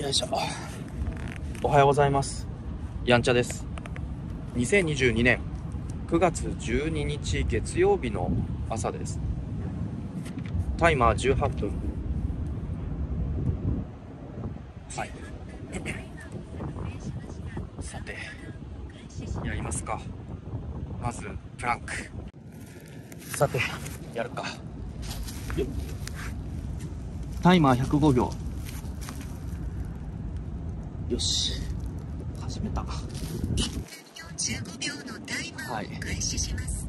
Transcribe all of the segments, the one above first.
よいしょ。おはようございます。やんちゃです。2022年9月12日月曜日の朝です。タイマー18分はい。さてやりますか。まずプランク。さてやるか。よっタイマー105秒よし。始めた。15秒のタイマはい。ーを開始します。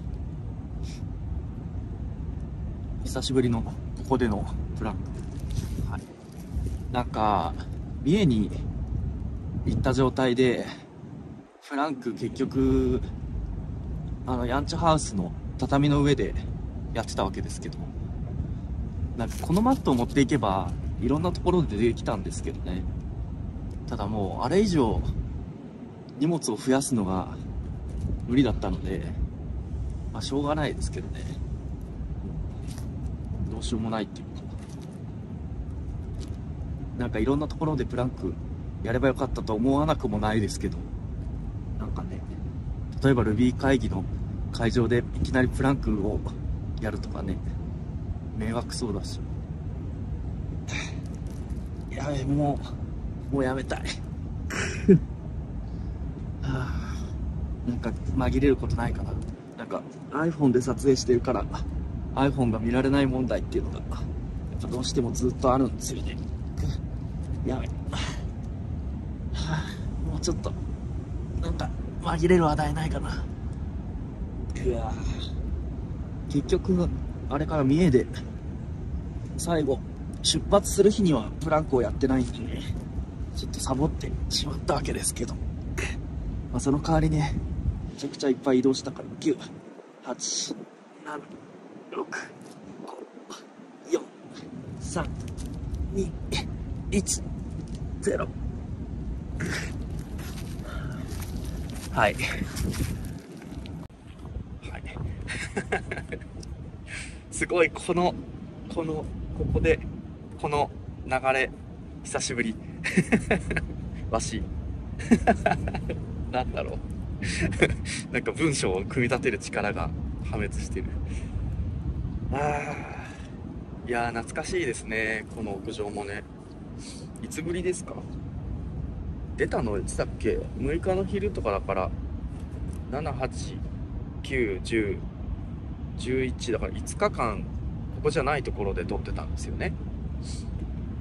久しぶりのここでのプランク。はい。なんか三重に行った状態でフランク結局あのヤンチャハウスの畳の上でやってたわけですけどなんかこのマットを持っていけばいろんなところでできたんですけどねただもうあれ以上荷物を増やすのが無理だったのでまあしょうがないですけどね。どうしようもないっていうか。なんかいろんなところでプランクやればよかったと思わなくもないですけど。なんかね例えば Ruby 会議の会場でいきなりプランクをやるとかね迷惑そうだし。いやもうもうやめたい。は あなんか紛れることないかな。なんか iPhone で撮影してるから iPhone が見られない問題っていうのがやっぱどうしてもずっとあるんですよね。やべ、はあ、もうちょっとなんか紛れる話題ないかな。うわ結局あれから三重で最後出発する日にはプランクをやってないんでねちょっとサボってしまったわけですけど、まあ、その代わりねめちゃくちゃいっぱい移動したから9 8 7 6 5 4 3 2 1 0はい。はい。すごいこのこのここでこの流れ久しぶり わし。なんだろう。なんか文章を組み立てる力が破滅してる。あーいやー懐かしいですね。この屋上もね。いつぶりですか？出たのいつだっけ？6日の昼とかだから。7891011だから。5日間ここじゃないところで撮ってたんですよね。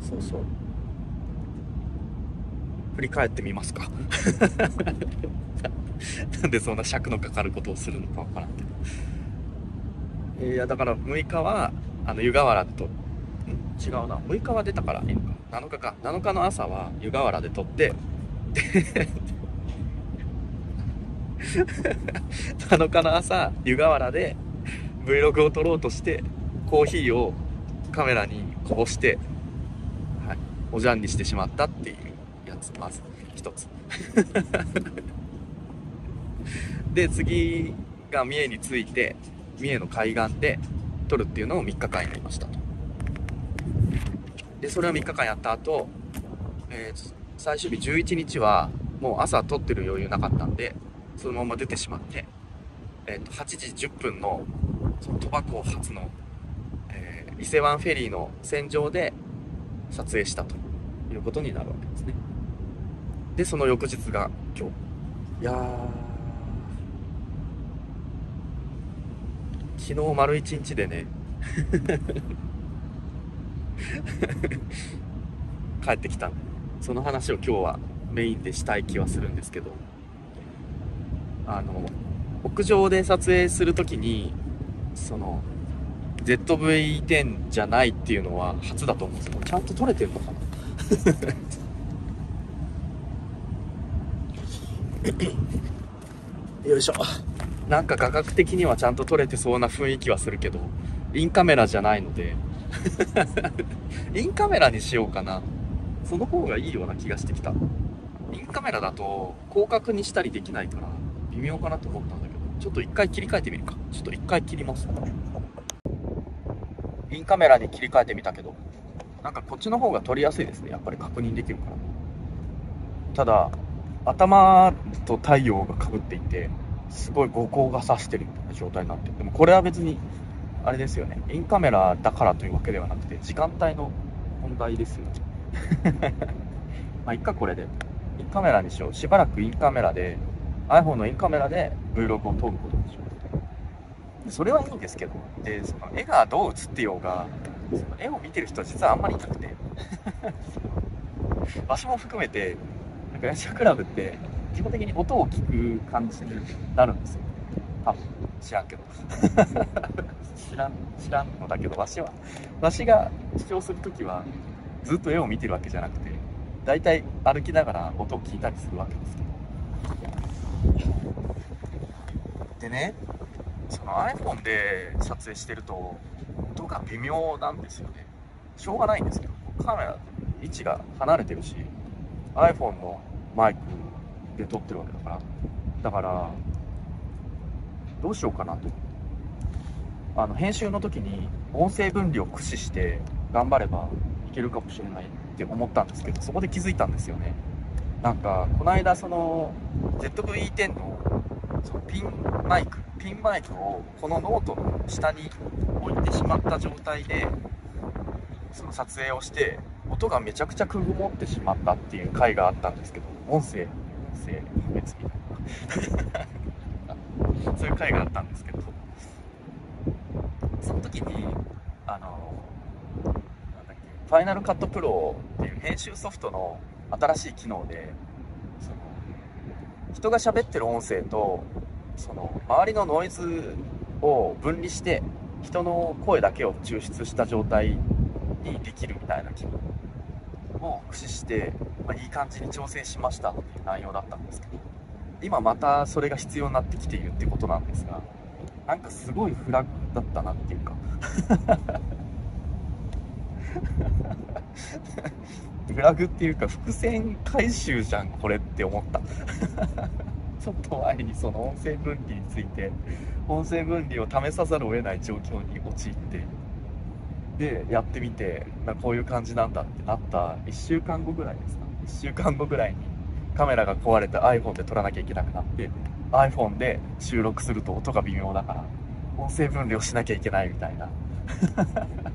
そうそう。振り返ってみますか。なんでそんな尺のかかることをするのかわからんけど。いやだから6日はあの湯河原とん違うな。6日は出たからいいのか。7日か。7日の朝は湯河原で撮ってで7日の朝湯河原で Vlog を撮ろうとしてコーヒーをカメラにこぼして、はい、おじゃんにしてしまったっていう。やつまず一つ。で次が三重に着いて三重の海岸で撮るっていうのを3日間やりましたと。でそれを3日間やった後、えー最終日11日はもう朝撮ってる余裕なかったんでそのまま出てしまって、えーと8時10分のその賭博初の、えー伊勢湾フェリーの船上で撮影したということになるわけですね。でその翌日が今日。いやー。昨日丸一日でね。帰ってきた。その話を今日はメインでしたい気はするんですけど。あの屋上で撮影するときにその ZV-10 じゃないっていうのは初だと思うんですけどちゃんと撮れてるのかな？よいしょ。なんか画角的にはちゃんと撮れてそうな雰囲気はするけどインカメラじゃないので インカメラにしようかな。その方がいいような気がしてきた。インカメラだと広角にしたりできないから微妙かなと思ったんだけどちょっと一回切り替えてみるか。ちょっと一回切ります。インカメラに切り替えてみたけどなんかこっちの方が撮りやすいですね。やっぱり確認できるから。ただ頭と太陽がかぶっていてすごい五光が差してるみたいな状態になってでもこれは別にあれですよね。インカメラだからというわけではなくて時間帯の問題ですよね。まあいっかこれで。インカメラにしよう。しばらくインカメラで iPhone のインカメラで Vlog を撮ることにしよう。それはいいんですけど。でその絵がどう映ってようがその絵を見てる人は実はあんまりいなくて場所も含めて。なんかヤシャクラブって基本的に音を聞く感じになるんですよ。多分。知らんけど。知らん知らんのだけどわしは。わしが視聴する時はずっと絵を見てるわけじゃなくて大体歩きながら音を聞いたりするわけですけど。でねその iPhone で撮影してると音が微妙なんですよね。しょうがないんですけどカメラ位置が離れてるし iPhone のマイクで撮ってるわけだから。だからどうしようかなと。あの編集の時に音声分離を駆使して頑張ればいけるかもしれないって思ったんですけどそこで気づいたんですよね。なんかこの間その ZV-10 のそのピンマイクピンマイクをこのノートの下に置いてしまった状態でその撮影をして音がめちゃくちゃくぐもってしまったっていう回があったんですけど音声音声破滅みたいなそういう回があったんですけどその時にあのなんだっけファイナルカットプロっていう編集ソフトの新しい機能でその人が喋ってる音声とその周りのノイズを分離して人の声だけを抽出した状態にできるみたいな機能。を駆使して、まあ、いい感じに調整しましたっていう内容だったんですけど今またそれが必要になってきているってことなんですがなんかすごいフラグだったなっていうか。フラグっていうか伏線回収じゃんこれって思った。ちょっと前にその音声分離について音声分離を試さざるを得ない状況に陥ってでやってみてなこういう感じなんだってなった1週間後ぐらいですか。1週間後ぐらいにカメラが壊れて iPhone で撮らなきゃいけなくなって iPhone で収録すると音が微妙だから音声分離をしなきゃいけないみたいな。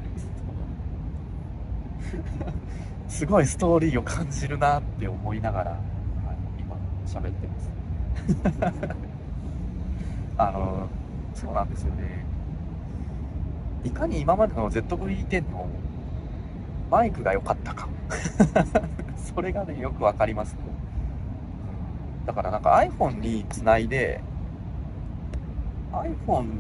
すごいストーリーを感じるなって思いながら、今喋ってます。あのそうなんですよね。いかに今までの ZV-10 のマイクが良かったか。それがねよく分かりますね。だからなんか iPhone につないで iPhone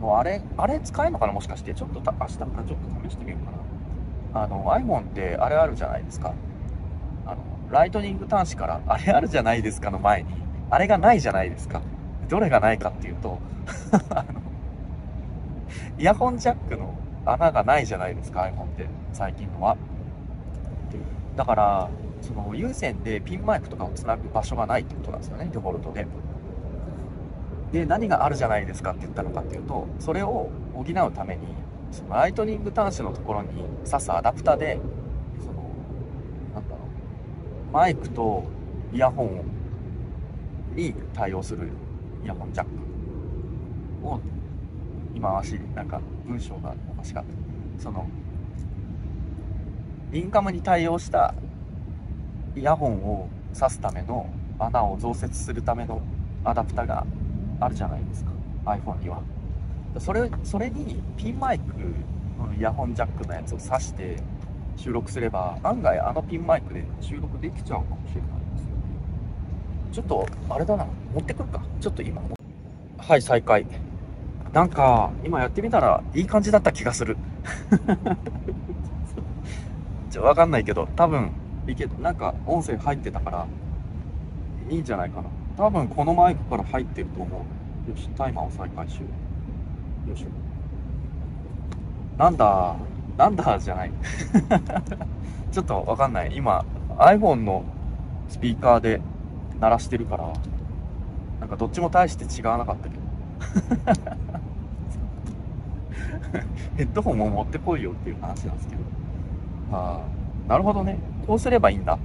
のあれあれ使えるのかな？もしかして。ちょっとた明日からちょっと試してみようかな。あの iPhone ってあれあるじゃないですか。あのライトニング端子からあれあるじゃないですかの前に。あれがないじゃないですか。どれがないかっていうとあの イヤホンジャックの穴がないじゃないですか iPhone って最近のは。だからその有線でピンマイクとかをつなぐ場所がないってことなんですよねデフォルトで。で何があるじゃないですかって言ったのかっていうとそれを補うためにそのライトニング端子のところに挿すアダプタでそのなんだろうマイクとイヤホンに対応するイヤホンジャックを今足なんか文章がおかしかった。そのインカムに対応したイヤホンを挿すための穴を増設するためのアダプタがあるじゃないですか。iPhone には。それそれにピンマイクのイヤホンジャックのやつを挿して収録すれば案外あのピンマイクで収録できちゃうかもしれないですよね。ちょっとあれだな。持ってくるか。ちょっと今。はい再開。なんか今やってみたらいい感じだった気がする。ちょわかんないけど多分いけなんか音声入ってたからいいんじゃないかな。多分このマイクから入ってると思う。よしタイマーを再開しよう。よしなんだなんだじゃない。ちょっとわかんない。今 iPhone のスピーカーで鳴らしてるからなんかどっちも大して違わなかったけど。ヘッドホンも持ってこいよっていう話なんですけど。ああ、なるほどね。こうすればいいんだ。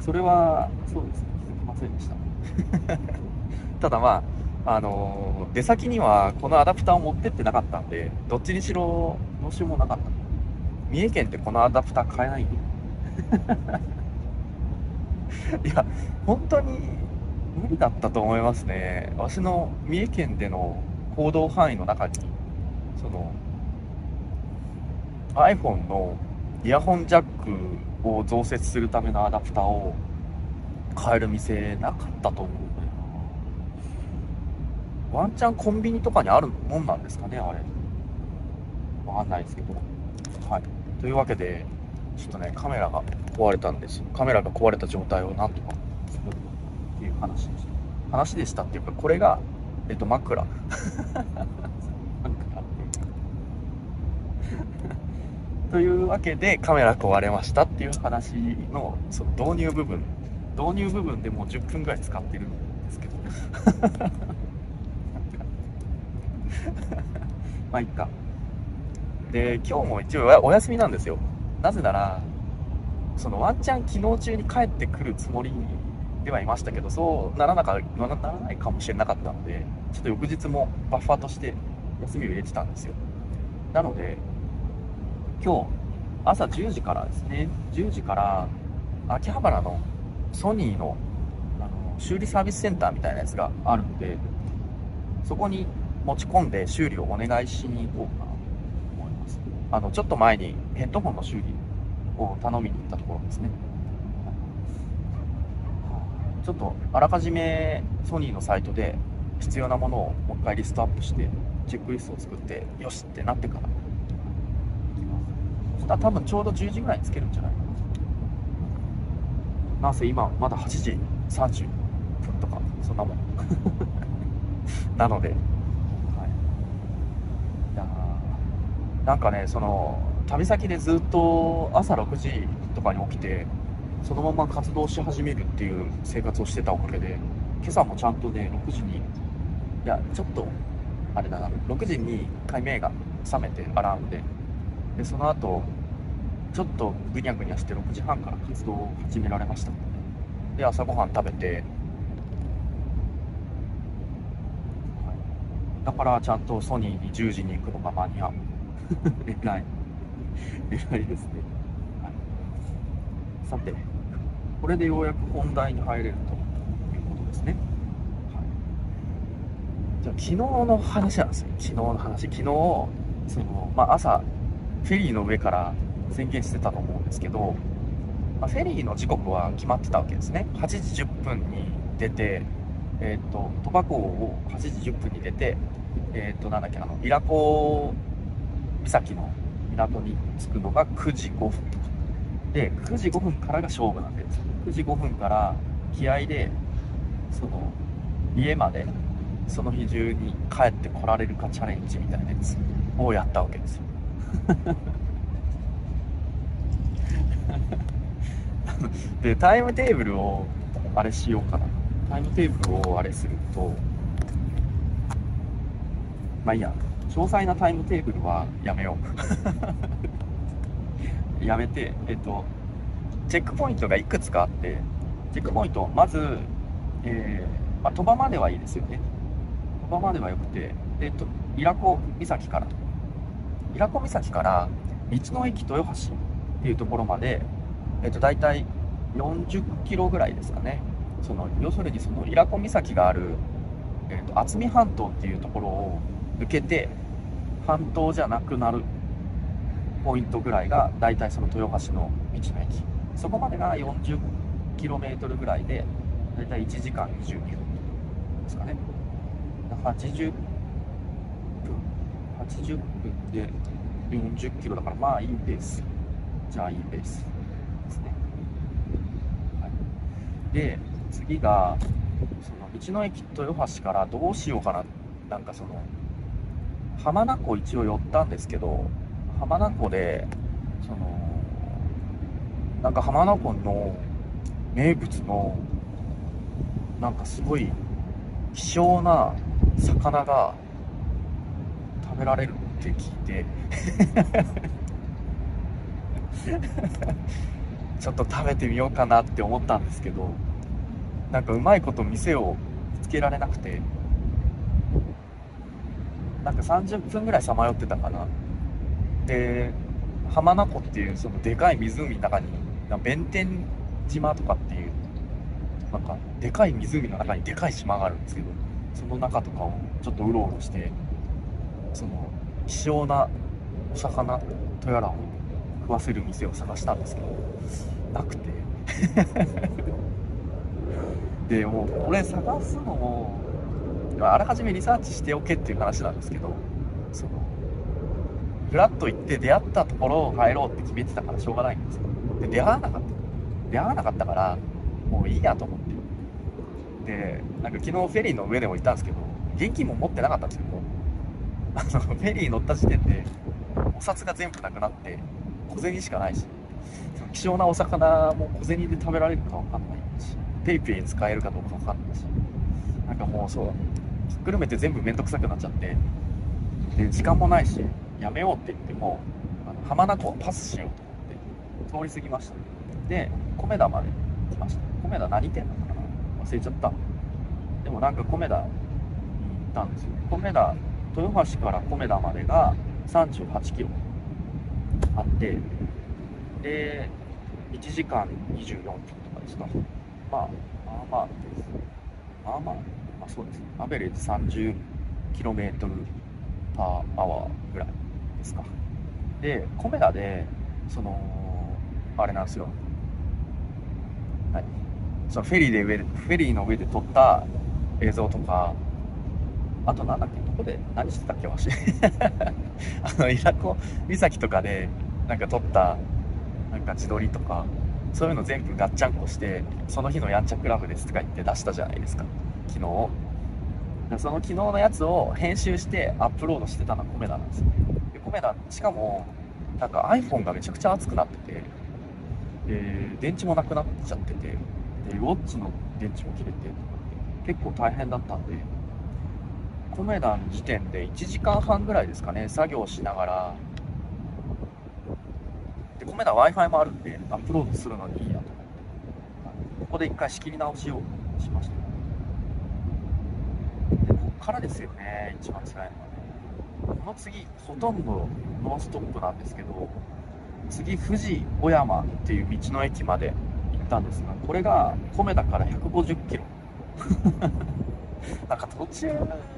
それは、そうですね。気づきませんでした。ただまあ、あのー出先にはこのアダプターを持ってってなかったんで、どっちにしろ、どうしようもなかった。三重県ってこのアダプター買えないんで。いや、本当に無理だったと思いますね。わしの三重県での行動範囲の中に、その、iPhone のイヤホンジャックを増設するためのアダプターを買える店なかったと思うんだよな。ワンチャンコンビニとかにあるもんなんですかね、あれ。わかんないですけど。はい。というわけで、ちょっとね、カメラが壊れたんです。カメラが壊れた状態をなんとか話でした。話でしたっていうか、これが、えっと、枕。枕というわけで、カメラ壊れましたっていう話の、その導入部分。導入部分でもう10分ぐらい使ってるんですけど。まあ、いっか。で、今日も一応お休みなんですよ。なぜなら、そのワンチャン昨日中に帰ってくるつもりではいましたけど、そうならなかならないかもしれなかったんで、ちょっと翌日もバッファーとして休みを入れてたんですよ。なので、今日朝10時からですね、10時から秋葉原のソニーのあの修理サービスセンターみたいなやつがあるので、そこに持ち込んで修理をお願いしに行こうかなと思います。あの、ちょっと前にヘッドホンの修理を頼みに行ったところですね。ちょっとあらかじめソニーのサイトで必要なものをもう一回リストアップして、チェックリストを作って、よしってなってから行きます。そしたら多分ちょうど10時ぐらいにつけるんじゃないかな。なんせ今まだ8時30分とか、そんなもん。なので、はい。いやなんかね、その、旅先でずっと朝6時とかに起きて、そのまま活動し始めるっていう生活をしてたおかげで、今朝もちゃんとね、6時に、いや、ちょっと、あれだな、6時に1回目が覚めて、アラームで。で、その後、ちょっとぐにゃぐにゃして6時半から活動を始められました。で、朝ごはん食べて、だからちゃんとソニーに10時に行くのが間に合う。偉い。偉いですね。はい、さて、これでようやく本題に入れるということですね。はい、じゃあ、昨日の話なんですよ。昨日の話。昨日、その、まあ、朝、フェリーの上から宣言してたと思うんですけど、まあ、フェリーの時刻は決まってたわけですね。8時10分に出て、えっ、と、鳥羽港を8時10分に出て、えっ、と、なんだっけ、あの、伊良湖岬の港に着くのが9時5分。で、9時5分からが勝負なんです。9時5分から気合で、その、家まで、その日中に帰ってこられるかチャレンジみたいなやつをやったわけですよ。で、タイムテーブルをあれしようかな。タイムテーブルをあれすると、まあいいや、詳細なタイムテーブルはやめよう。やめて、えっと、チェックポイントがいくつかあって、チェックポイント、まず、えー、まあ、鳥羽まではいいですよね。鳥羽まではよくて、えっと、伊良湖岬から、伊良湖岬から道の駅豊橋っていうところまで、えっと、大体40キロぐらいですかね。その、要するにその伊良湖岬がある、えっと、渥美半島っていうところを抜けて、半島じゃなくなるポイントぐらいが、大体その豊橋の道の駅。そこまでが 40km ぐらいで、大体1時間20キロですかね。80分、80分で40キロだから、まあいいペース。じゃあいいペースですね。はい、で、次が、その道の駅豊橋からどうしようかな。なんかその、浜名湖一応寄ったんですけど、浜名湖で、なんか浜名湖の名物の、なんかすごい希少な魚が食べられるって聞いて。ちょっと食べてみようかなって思ったんですけどなんかうまいこと店を見つけられなくて。なんか30分ぐらいさまよってたかな。で浜名湖っていうそのでかい湖の中に弁天島とかっていうなんかでかい湖の中にでかい島があるんですけどその中とかをちょっとうろうろしてその希少なお魚とやらを食わせる店を探したんですけどなくて。でもうこれ探すのもあらかじめリサーチしておけっていう話なんですけどそのフラッと行って出会ったところを帰ろうって決めてたからしょうがないんですよ。で出会わなかった。出会わなかったからもういいやと思って。でなんか昨日フェリーの上でも行ったんですけど現金も持ってなかったんですけどあのフェリー乗った時点でお札が全部なくなって小銭しかないし希少なお魚も小銭で食べられるか分かんないし PayPay 使えるかどうか分かんないしなんかもうそうひっくるめて全部面倒くさくなっちゃってで時間もないしやめようって言ってもあの浜名湖をパスしようと。通り過ぎました。で米田まで来ました。米田何店なのかな？忘れちゃった。でもなんか米田に行ったんですよ。米田豊橋から米田までが38キロあってで1時間24分とかですか。まあまあまあです。まあまあまあそうですね。アベレージ 30km パーアワーぐらいですか。で米田でそのあれなんですよ。はい。そのフェリーで上でフェリーの上で撮った映像とかあとなんだっけどこで何してたっけわし。あの伊良湖岬とかでなんか撮ったなんか自撮りとかそういうの全部ガッチャンコしてその日のやんちゃクラブですとか言って出したじゃないですか。昨日。その昨日のやつを編集してアップロードしてたのはコメダなんですよ。でコメダしかもなんか iPhone がめちゃくちゃ熱くなっててで電池もなくなっちゃっててでウォッチの電池も切れて結構大変だったんでコメダの時点で1時間半ぐらいですかね作業しながらでコメダ w i f i もあるんでアップロードするのにいいやと思ってここで一回仕切り直しをしました。でこっからですよね一番辛いのはね。この次ほとんどノンストップなんですけど次富士小山っていう道の駅まで行ったんですがこれが米田から150キロ。なんか途中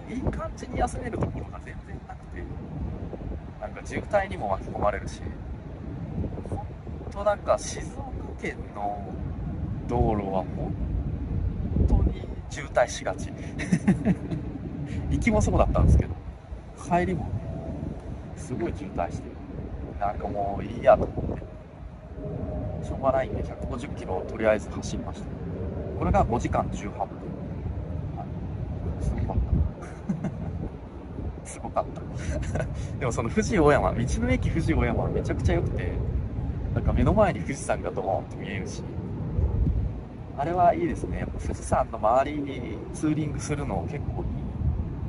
いい感じに休めるところが全然なくてなんか渋滞にも巻き込まれるしほんとなんか静岡県の道路は本当に渋滞しがち。行きもそうだったんですけど帰りもすごい渋滞してる。なんかもういいやと思って。しょうがないんで150キロをとりあえず走りました。これが5時間18分。すごかった。すごかった。でもその富士大山道の駅富士大山めちゃくちゃ良くてなんか目の前に富士山がドーンと見えるし。あれはいいですね。やっぱ富士山の周りにツーリングするの結構い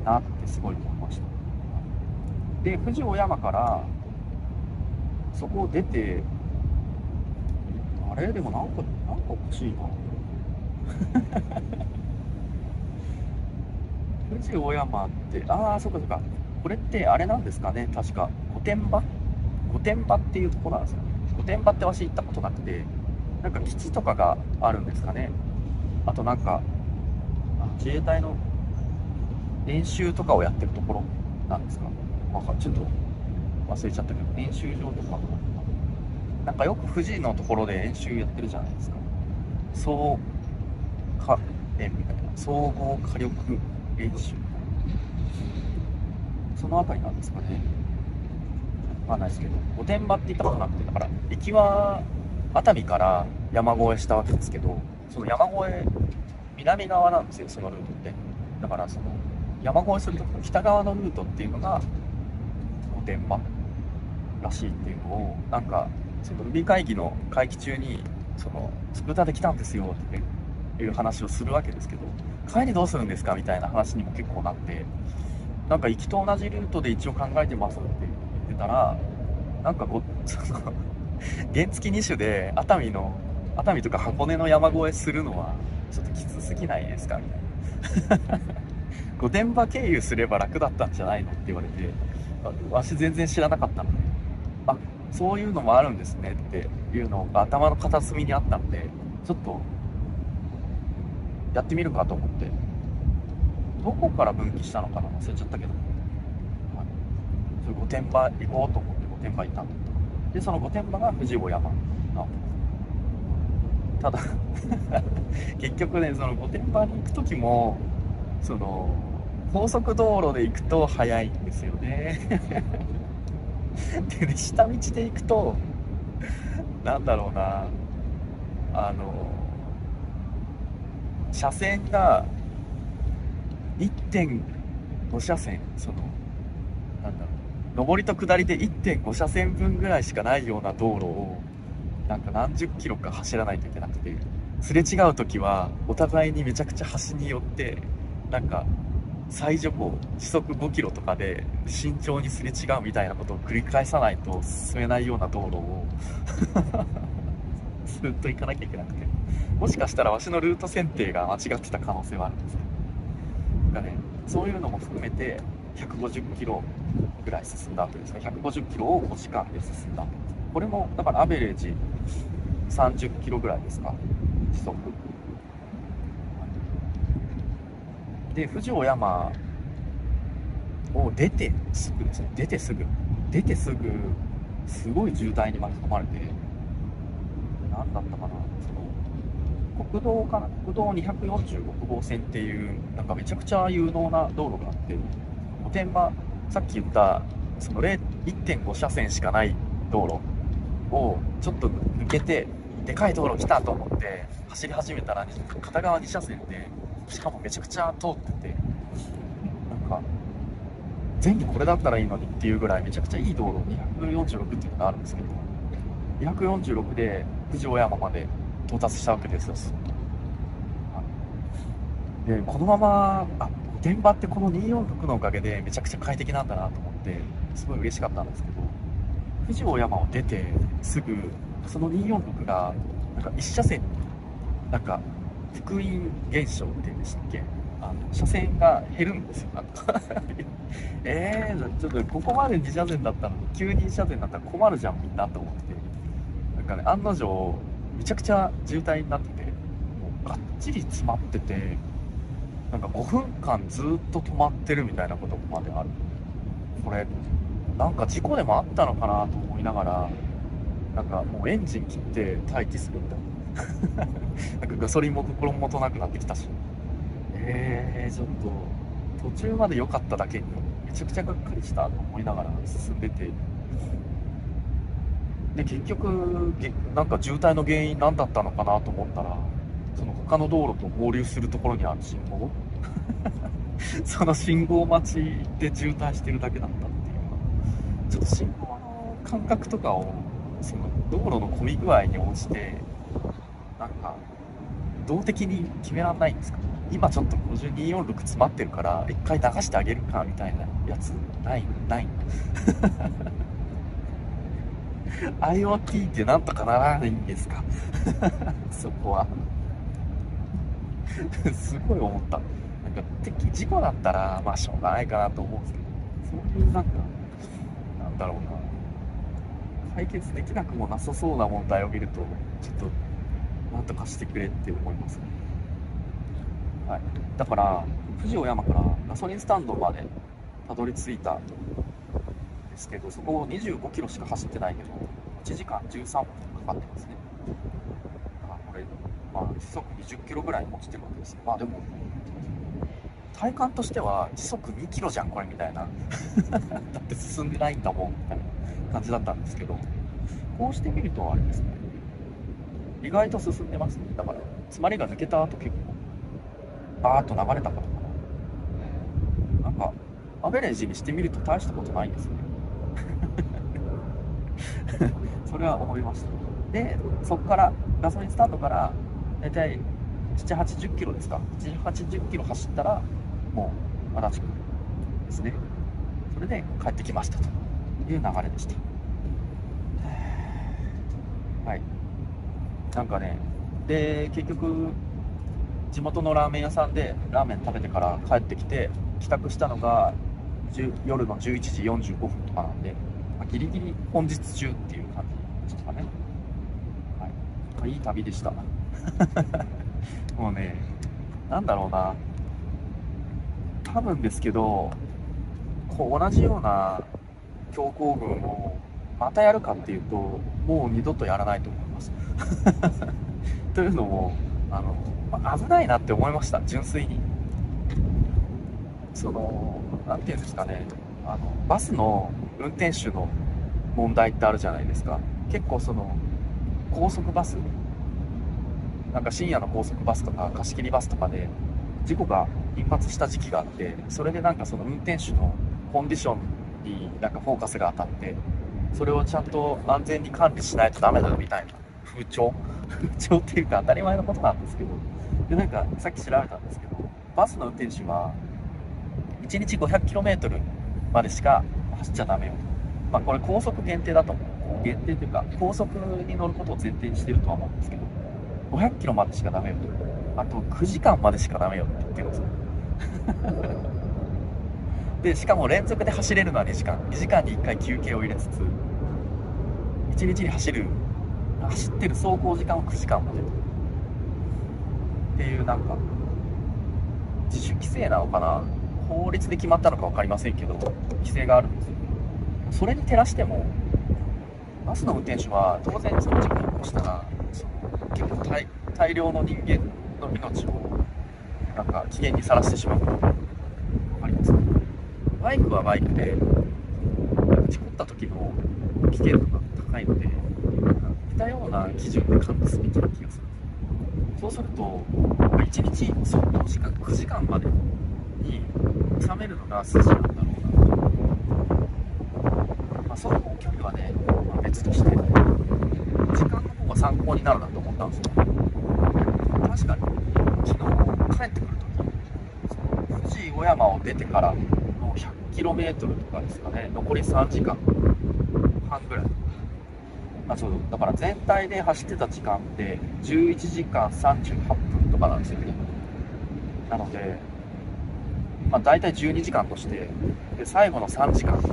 いなってすごい思いました。で富士大山からそこを出てあれ？でもなんかなんかおかしいな。富士大山ってああそっかそっか。これってあれなんですかね？確か。御殿場？御殿場っていうところなんですよ御殿場ってわし行ったことなくてなんか基地とかがあるんですかね？あとなんか自衛隊の練習とかをやってるところなんですか？なんかちょっと忘れちゃったけど。練習場とか。なんかよく富士のところで練習やってるじゃないですか。総火炎みたいな。総合火力演習。その辺りなんですかね。わかんないですけど。御殿場って行ったことなくてだから行きは熱海から山越えしたわけですけどその山越え南側なんですよそのルートって。だからその山越えするときの北側のルートっていうのが御殿場らしいっていうのをなんかその海会議の会期中にそのスクーターで来たんですよっていう話をするわけですけど帰りどうするんですかみたいな話にも結構なってなんか行きと同じルートで一応考えてますって言ってたらなんかごその原付2種で熱海の熱海とか箱根の山越えするのはちょっときつすぎないですかみたいな。御殿場経由すれば楽だったんじゃないのって言われてわし全然知らなかったので。あそういうのもあるんですねっていうのが頭の片隅にあったのでちょっとやってみるかと思って。どこから分岐したのかな？忘れちゃったけど、はい、それ御殿場行こうと思って御殿場行ったのでその御殿場が富士五山。なわけですただ 結局ねその御殿場に行く時もその高速道路で行くと早いんですよね。でね下道で行くとなんだろうなあの車線が1.5車線そのなんだろう上りと下りで1.5車線分ぐらいしかないような道路をなんか何十キロか走らないといけなくてすれ違う時はお互いにめちゃくちゃ端に寄ってなんか最徐行時速5キロとかで慎重にすれ違うみたいなことを繰り返さないと進めないような道路を ずっと行かなきゃいけなくて。もしかしたらわしのルート選定が間違ってた可能性はあるんですけどねそういうのも含めて150キロぐらい進んだ後ですね。150キロを5時間で進んだこれもだからアベレージ30キロぐらいですか？時速。で富士山を出てすぐですね。出てすぐ。出てすぐすごい渋滞に巻き込まれて何だったかな。その国道かな国道246号線っていうなんかめちゃくちゃ有能な道路があって御殿場さっき言ったその1.5車線しかない道路をちょっと抜けてでかい道路来たと思って走り始めたら片側2車線でしかもめちゃくちゃ通ってて全部これだったらいいのにっていうぐらいめちゃくちゃいい道路246っていうのがあるんですけど246で富士尾山まで到達したわけですよ。でこのままあ現場ってこの246のおかげでめちゃくちゃ快適なんだなと思ってすごい嬉しかったんですけど富士尾山を出てすぐその246がなんか1車線になんか福音現象っていうんでしたっけ？あの車線が減るんですよなんか。えー、ちょっとここまで2車線だったのに急に1車線だったら困るじゃんみんなと思って。なんかね案の定めちゃくちゃ渋滞になっててもうがっちり詰まっててなんか5分間ずっと止まってるみたいなことまである。これなんか事故でもあったのかなと思いながらなんかもうエンジン切って待機するみたいな。なんかガソリンも心もとなくなってきたし。えー、ちょっと途中まで良かっただけにめちゃくちゃがっかりしたと思いながら進んでて。で結局げなんか渋滞の原因何だったのかなと思ったらその他の道路と合流するところにある信号。その信号待ちで渋滞してるだけだったっていう。ちょっと信号の感覚とかをその道路の混み具合に応じてなんか動的に決めらんないんですか？今ちょっと5246詰まってるから一回流してあげるかみたいなやつないない。IoT ってなんとかならないんですか？そこは。すごい思った。なんか敵事故だったらまあしょうがないかなと思うんですけど。そういうなんかなんだろうな。解決できなくもなさそうな問題を見るとちょっとなんとかしてくれって思いますね。はい。だから富士尾山からガソリンスタンドまでたどり着いたんですけどそこを25キロしか走ってないけど1時間13分かかってますね。あこれまあ時速20キロぐらい落ちてるわけですよ。まあでも体感としては時速2キロじゃんこれみたいな。だって進んでないんだもんみたいな感じだったんですけどこうしてみるとあれですね。意外と進んでますね。だから詰まりが抜けた後結構バーッと流れたからかな。なんかアベレージにしてみると大したことないですね。それは思いました。でそこからガソリンスタートから大体7 8 0キロですか。7 8 0キロ走ったらもう足立区ですね。それで帰ってきました。という流れでした。はい。なんかねで結局地元のラーメン屋さんでラーメン食べてから帰ってきて帰宅したのが夜の11時45分とかなんで、まあ、ギリギリ本日中っていう感じでしたかね、はい。まあ、いい旅でした。もうねなんだろうな。多分ですけどこう同じような強行軍をまたやるかっていうともう二度とやらないと思います。というのもあの、まあ危ないなって思いました純粋に。その何て言うんですかねあのバスの運転手の問題ってあるじゃないですか。結構その高速バスなんか深夜の高速バスとか貸し切りバスとかで事故が頻発した時期があってそれでなんかその運転手のコンディションになんかフォーカスが当たってそれをちゃんと安全に管理しないとダメだみたいな風潮風潮っていうか当たり前のことなんですけどでなんかさっき調べたんですけどバスの運転手は1日 500km までしか走っちゃダメよ。まあこれ高速限定だと思う限定というか高速に乗ることを前提にしてるとは思うんですけど500キロまでしかダメよ。とあと9時間までしかダメよって言ってるんですよ。でしかも連続で走れるのは2時間。2時間に1回休憩を入れつつ1日に走る走ってる走行時間を9時間まで。っていうなんか自主規制なのかな？法律で決まったのか分かりませんけど規制があるんですよ。それに照らしてもバスの運転手は当然その事故を起こしたらその結構大大量の人間の命をなんか危険にさらしてしまう。こと分かりますバイクはバイクで事故った時の危険度が高いのでな基準で管理すべきな気がするそうすると1日走行時間9時間までに収めるのが筋なんだろうなとまあ、走行距離はね、まあ、別として時間の方が参考になるなと思ったんですよ。確かに昨日帰ってくるとき富士小山を出てからの 100km とかですかね残り3時間。あそうだから全体で走ってた時間って11時間38分とかなんですよねなのでまあ大体12時間としてで最後の3時間で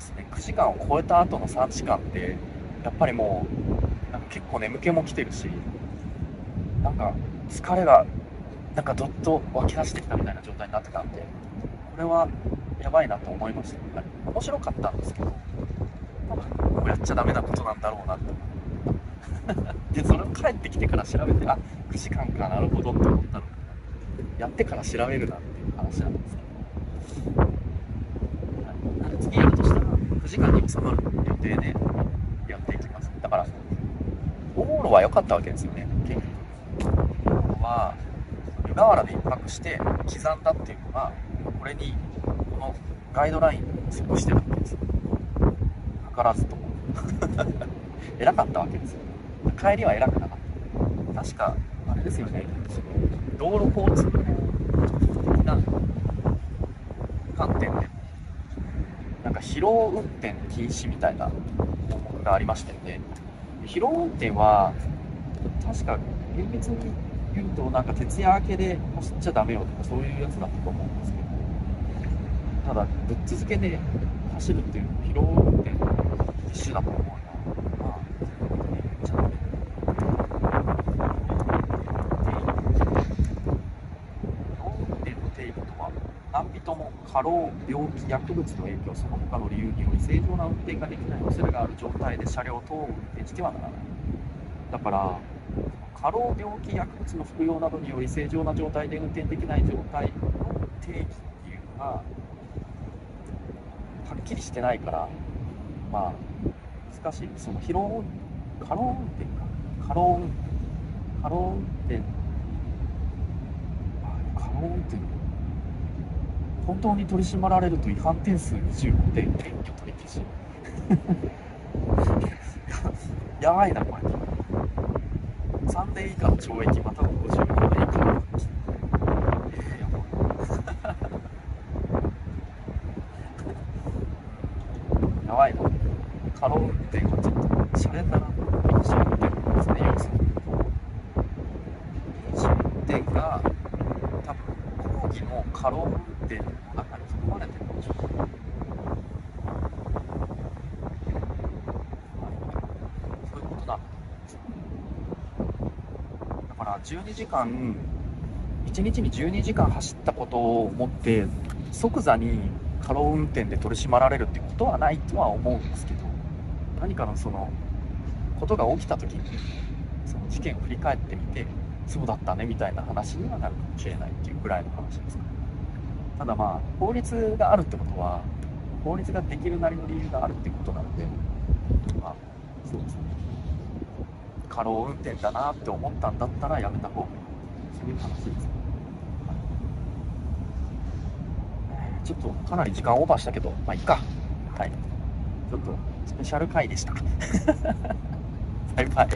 すね。9時間を超えた後の3時間ってやっぱりもうなんか結構眠気も来てるしなんか疲れがなんかどっと湧き出してきたみたいな状態になってたんでこれはやばいなと思いました。面白かったんですけどやっちゃダメなことなんだろうなって。でそれを帰ってきてから調べてあ9時間かなるほどって思ったの。やってから調べるなっていう話なんですけど。はい。次やるとしたら9時間に収まる予定でやっていきます。だから往路は良かったわけですよね。結局往路は湯河原で一泊して刻んだっていうのがこれにこのガイドラインに即してたわけですよ図らずとも。偉かったわけですよ。帰りは偉くなかった。確かあれですよね。道路交通法的な観点で。もなんか疲労運転禁止みたいな項目がありましたよね。疲労運転は確か厳密に言うとなんか徹夜明けで走っちゃダメよとかそういうやつだったと思うんですけど。ただぶっ続けで走るっていうのは疲労運転一種だと思うなまあ言っちゃダメ疲労運転の定義とは何人も過労病気薬物の影響その他の理由により正常な運転ができない恐れがある状態で車両等を運転してはならないだから過労病気薬物の服用などにより正常な状態で運転できない状態の定義っていうのがはっきりしてないからまあ難しいその疲労過労運転か。過労運転。過労運転あ過労運転。本当に取り締まられると違反点数25点免許取り消し。やばいなこれ3年以下の懲役または55年以下の罰金えーやばい過労運転はちょっと洒落たな飲酒運転ですね要するに飲酒運転が多分講義の過労運転の中に含まれてるんでしょうはいそういうことだだから12時間1日に12時間走ったことをもって即座に過労運転で取り締まられるってことはないとは思うんですけど何かのそのことが起きた時にその事件を振り返ってみてそうだったねみたいな話にはなるかもしれないっていうぐらいの話ですか。ただまあ法律があるってことは法律ができるなりの理由があるってことなのでまあそうですね。過労運転だなって思ったんだったらやめた方がいい。そういう話です。ちょっとかなり時間オーバーしたけど、まあいいか。はい。ちょっとペシャル回でした。バイバイ。